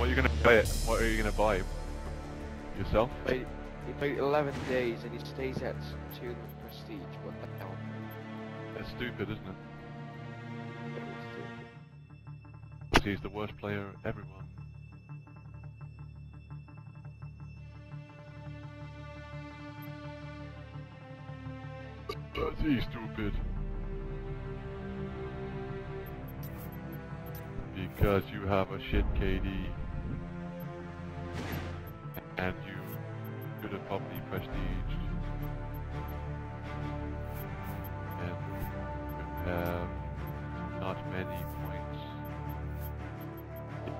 What are you gonna buy it? What are you gonna buy? Yourself? Wait, he played 11 days and he stays at 2 prestige. What the hell? That's stupid, isn't it? Stupid. He's the worst player everyone. That's he stupid. Because you have a shit KD. And you could have probably prestiged. And have not many points.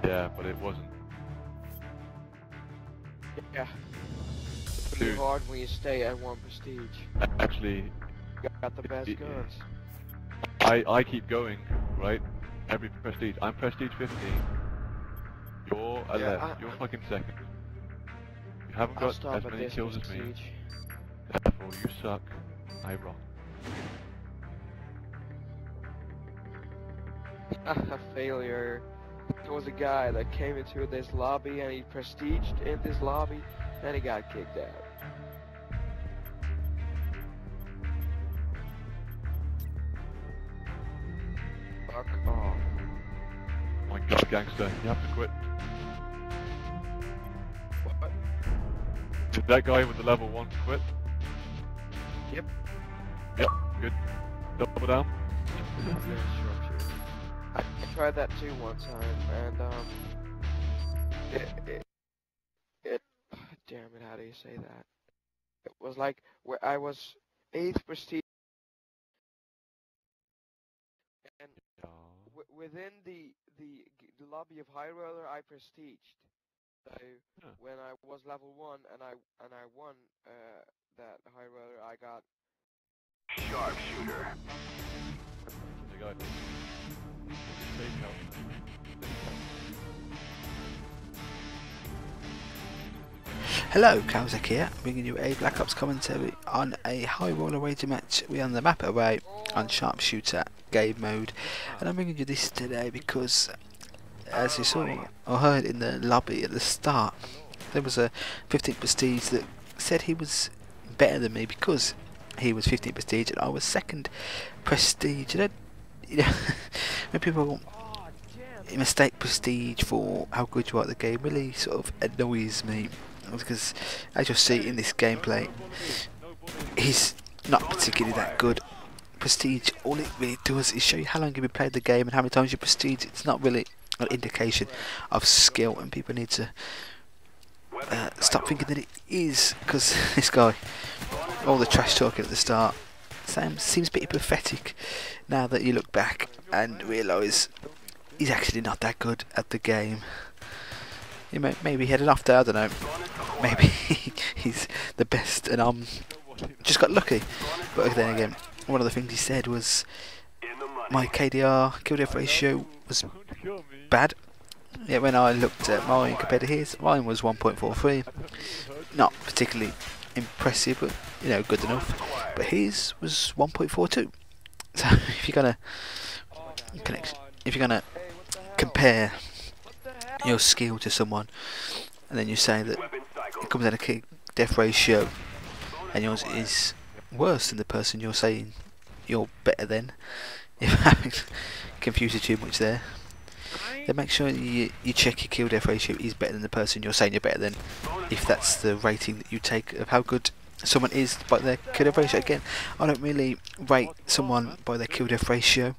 Yeah, but it wasn't. Yeah. It's pretty Dude. hard when you stay at 1 prestige. Actually, You got the best Yeah. guns. I I keep going, right? Every prestige. I'm prestige 15. You're 11. I- You're fucking second. You haven't I'll got as many kills as me. prestige. Therefore, you suck. I rock. a failure. There was a guy that came into this lobby and he prestiged in this lobby, and he got kicked out. Fuck off. My god, gangster, you have to quit. Did that guy with the level 1 quit? Yep. Yep, good. Double down. I, tried that too one time, and um, it, it, it, damn it, how do you say that? It was like where I was eighth prestige, and within the, the the lobby of High Roller, I prestiged. So Huh. when I was level one and I and I won uh, that High Roller, I got Sharpshooter. The guy. Safe house. Hello, Kalzec here, bringing you a Black Ops commentary on a high roller wager match. We're on the map Array on Sharpshooter game mode, and I'm bringing you this today because, as you saw or heard in the lobby at the start, there was a 15 prestige that said he was better than me because he was 15 prestige and I was second prestige. You know, you know when people mistake prestige for how good you are at the game really sort of annoys me because as you'll see in this gameplay he's not particularly that good prestige all it really does is show you how long you've been playing the game and how many times you prestige it's not really an indication of skill and people need to uh, stop thinking that it is because this guy all the trash talking at the start Sam seems pretty pathetic now that you look back and realise he's actually not that good at the game. He may, maybe he had enough there, I don't know. Maybe he's the best and I'm just got lucky. But then again, one of the things he said was my KDR kill death ratio was. Bad. Yeah, when I looked at mine compared to his, mine was 1.43. Not particularly impressive, but you know, good enough. But his was 1.42. So if you're gonna connect, if you're gonna compare your skill to someone, and then you say that it comes at a kick death ratio, and yours is worse than the person you're saying you're better than, if I confused you too much there, then make sure you, you check your kill death ratio is better than the person you're saying you're better than, if that's the rating that you take of how good someone is by their kill death ratio. Again, I don't really rate someone by their kill death ratio.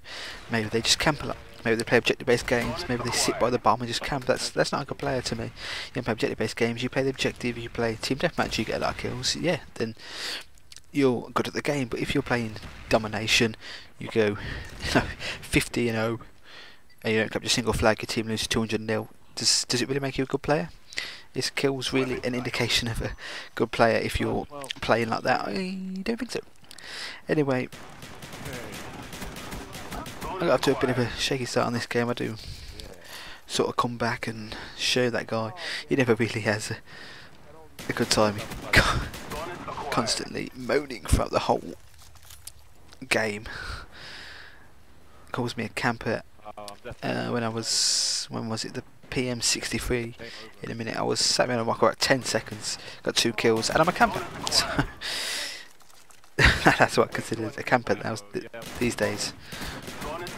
Maybe they just camp a lot. Maybe they play objective-based games. Maybe they sit by the bomb and just camp. That's that's not a good player to me. You don't play objective-based games. You play the objective. You play team deathmatch. You get a lot of kills. Yeah, then you're good at the game. But if you're playing domination, you go, you know, 50 and 0, and you don't capture a single flag. Your team loses 200 0. Does does it really make you a good player? Is kills really an indication of a good player if you're playing like that? I don't think so. Anyway, I got off to a bit of a shaky start on this game. I do sort of come back and show that guy. He never really has a, a good time. Constantly moaning throughout the whole game. Calls me a camper uh, when I was when was it the PM63 in a minute. I was sat behind a rock about 10 seconds, got two kills, and I'm a camper. So that's what I consider a camper now th- these days. Bonus.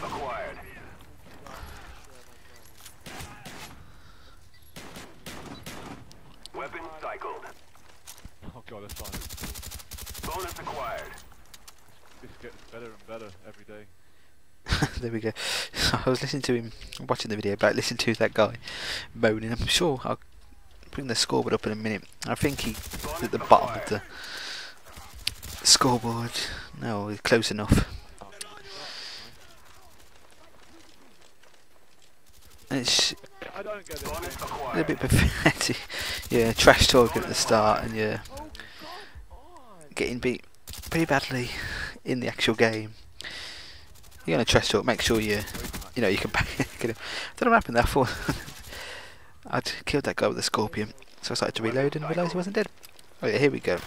Weapon cycled. Oh god, that's fine. Bonus acquired. This gets better and better every day. there we go. I was listening to him, watching the video about listening to that guy moaning. I'm sure I'll bring the scoreboard up in a minute. I think he at the bottom of the scoreboard. No, close enough. It's a bit pathetic. yeah, trash talking at the start, and you're getting beat pretty badly in the actual game. You're gonna trash talk. Make sure you, you know, you can back get him. Don't know what happened there. I thought I'd killed that guy with the scorpion, so I started to reload and realised he wasn't dead. Oh yeah, here we go.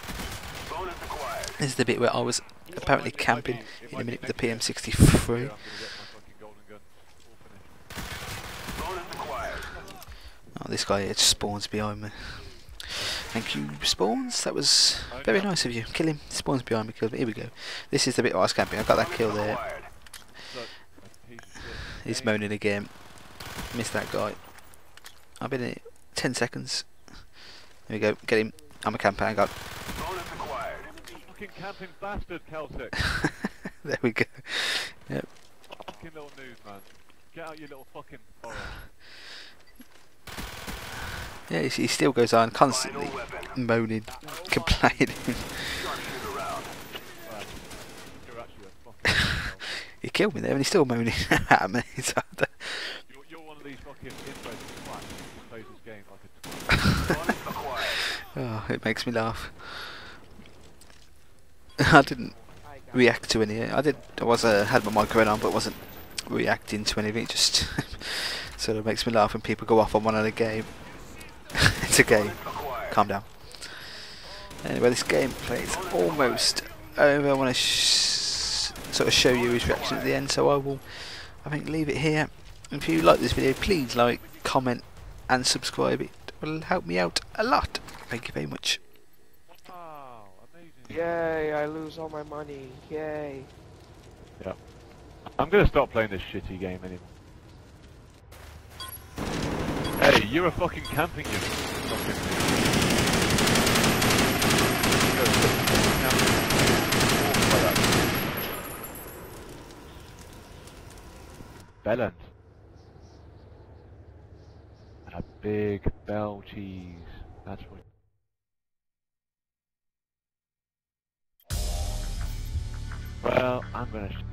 This is the bit where I was apparently camping in a minute with the. PM63. Yeah, I'm gonna get my fucking golden gun. All finished. Bonus acquired. Oh, this guy just spawns behind me. Thank you, Spawns. That was very nice of you. Kill him. Spawns behind me. Kill him. Here we go. This is the bit where I was camping. I got that kill there. Acquired. So, a piece of shit. He's moaning again. Missed that guy. I've been in it 10 seconds. There we go. Get him. I'm a camper. I got. Fucking camping bastard, Celtic. there we go. fucking little news, man. Get out your little fucking. Yeah, he, he still goes on constantly moaning, complaining. Sharpshooter round. Man, you're actually a fucking hell. he killed me there and he's still moaning at me. Don't- you're, you're one of these fucking inbred twats who plays this game like a. Oh, it makes me laugh. I didn't react to any. I did. I was uh, had my microphone on, but wasn't reacting to anything. It just sort of makes me laugh when people go off on one on a game. it's a game. Calm down. Anyway, this gameplay is almost over. I want to sort of show you his reaction at the end, so I will, I think, leave it here. If you like this video, please like, comment, and subscribe. It will help me out a lot. Thank you very much. Wow, amazing. Yay, I lose all my money. Yay. Yeah. I'm gonna stop playing this shitty game anymore. Hey, you're a fucking camping you fucking Go, camping. Walk like that. Belland. And a big bell cheese. That's what. Well, I'm gonna.